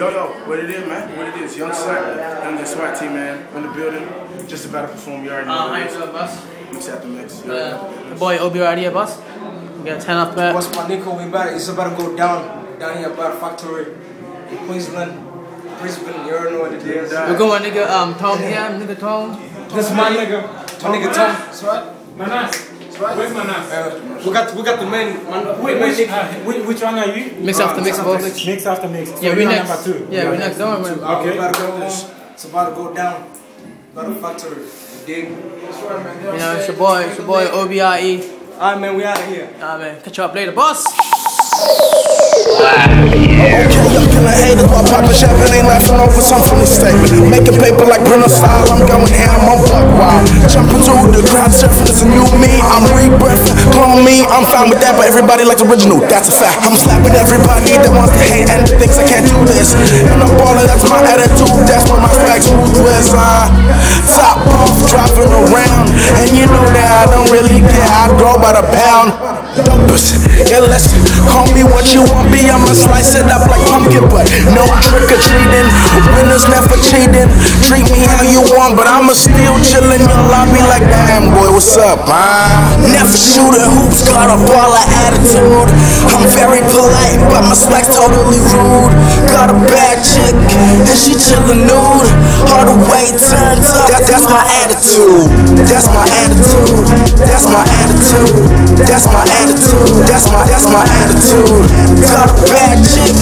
Yo, yo, what it is, man? What it is? Young Swag, Young and Swag team, man, in the building. Just about to perform. You already know Uh, what how it you is. doing, boss? Mix after mix. You Uh, already know. the boy Obi right here, boss. We got 10 up there. What's my Nico? We about it's about to go down down here by the factory in Queensland, Brisbane. You already know what it is. We're going nigga um Tom here, nigga Tom. This is my nigga, my nigga Tom. Swat. Manas. Where's Manas? Uh, we got we got the man. man Wait, which, uh, which, which one are you? Mix after mix, boss. Mix after mix. So Yeah, we're next. number two. Yeah, we next. Don't worry. Okay. We about to go. It's about to go down by the factory. You dig? You know, it's your boy, it's your boy OBIE. Alright, man. We out of here. Alright, man. Catch you up later, boss. Killing haters while popping champagne, ain't laughing over some funny statement. Making paper like Brenner style, I'm going ham, I'm buck wild. Jumping through the crowd, surfing, it's a new me. I'm rebirthing, clone me, I'm fine with that, but everybody likes original, that's a fact. I'm slapping everybody that wants to hate and I don't really care, I grow by the pound. Dopest, yeah, listen, call me what you want, be I'ma slice it up like pumpkin, but no trick or treating. Winners never cheating. Treat me how you want, but I'ma still chill in your lobby like, damn boy, what's up, man? Never shooting hoops, got a baller attitude. I'm very polite, but my swag's totally rude. Got a bad chick, and she chillin' nude. All the way turns up, that, that's my attitude. That's my attitude. That's my attitude. That's my attitude. That's my that's my attitude. Got a bad chick,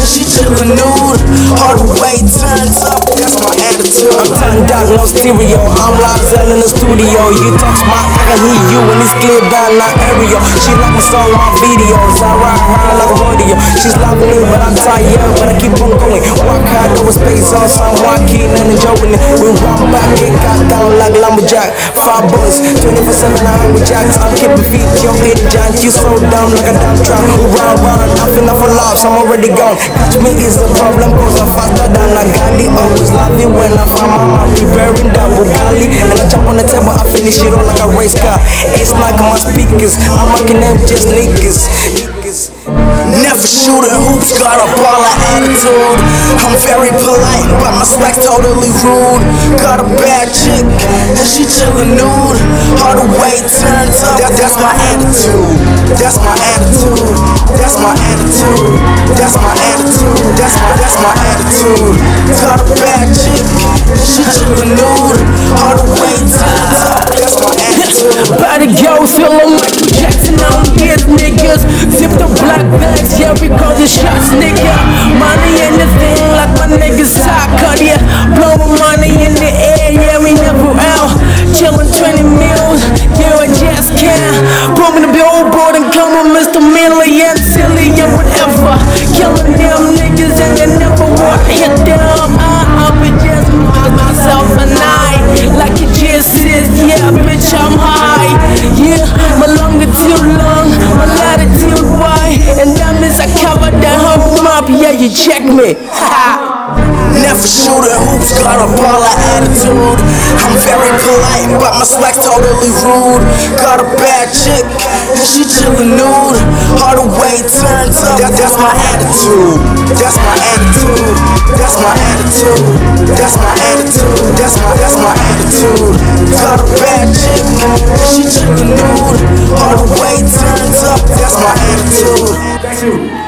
she chillin' nude. All the way turns up, that's my attitude. Down, no stereo. I'm Lobzel in the studio. You talk my, I can hear you when it's clear down my area. She like my song, my videos. I ride around like a rodeo. She's loving me, but I'm tired, but I keep on going. Walk go with space on some Joaquin and enjoying it. We walk back, get got down like lumberjack. Five boys, 24 7 I'm with jacks. I'm keeping feet, yo, hit giant. You so dumb like a dump truck. Round, round, enough for laughs. I'm already gone. Catch me is a problem, cause I'm faster than a Gandhi. Always it when I find my mom preparing that Bugali. And I jump on the table, I finish it all like a race car. It's like my speakers, I'm making them just niggas. Never shooting hoops, got a baller attitude. I'm very polite, but my swag's totally rude. Got a bad chick, and she chillin' nude. All the way turns up, that, that's my attitude. That's my attitude. That's my attitude. That's my attitude. That's my that's my attitude. Got a bad chick, and she chillin' nude. All the way turns up, that's my attitude. Body go, feel on Jackson on his niggas. Zip the black bags, yeah, we call the shots, nigga. Map. You check me. Never shooting hoops, got a baller attitude. I'm very polite, but my swag's totally rude. Got a bad chick, and she chillin' nude. All the way turns up, that, that's my attitude. That's my attitude. That's my attitude. That's my attitude. That's my that's my attitude. Got a bad chick, and she chillin' nude. All the way turns up, that's my attitude.